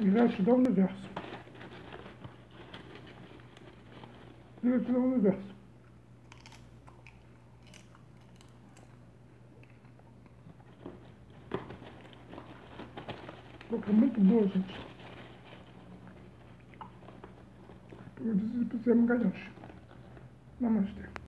Gratidão universo. Gratidão universo. Boca muito boa, gente. Eu disse que precisamos ganhar. Namastê.